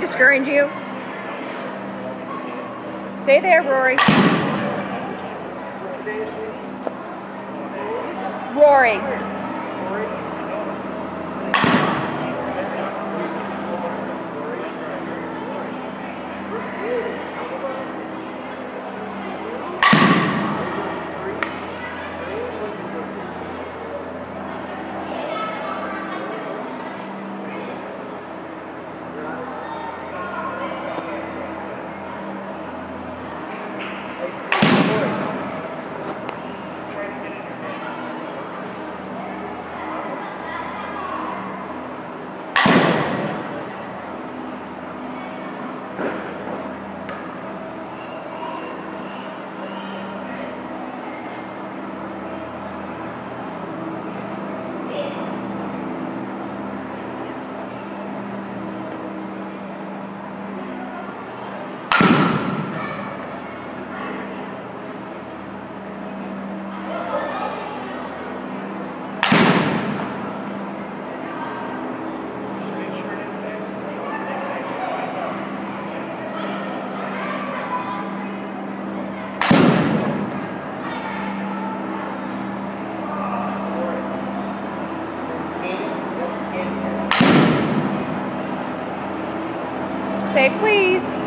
discourage you? Stay there, Rory. Rory. Say please.